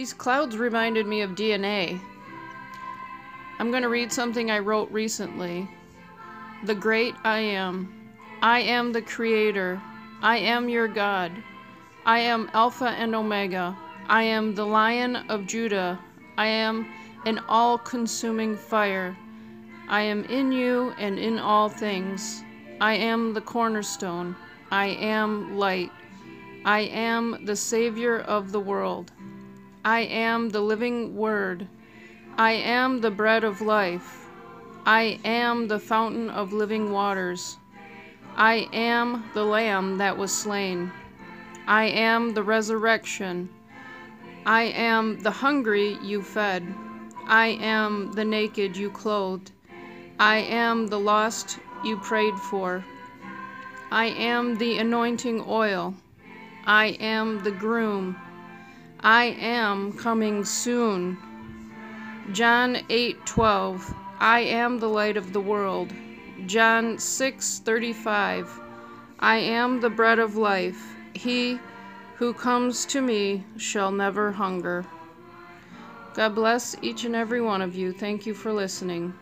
These clouds reminded me of DNA. I'm going to read something I wrote recently. The great I am. I am the creator. I am your God. I am Alpha and Omega. I am the Lion of Judah. I am an all consuming fire. I am in you and in all things. I am the cornerstone. I am light. I am the Savior of the world. I am the living Word. I am the bread of life. I am the fountain of living waters. I am the Lamb that was slain. I am the resurrection. I am the hungry you fed. I am the naked you clothed. I am the lost you prayed for. I am the anointing oil. I am the groom. I am coming soon. John 8:12 I am the light of the world. John 6:35 I am the bread of life. He who comes to me shall never hunger. God bless each and every one of you. Thank you for listening.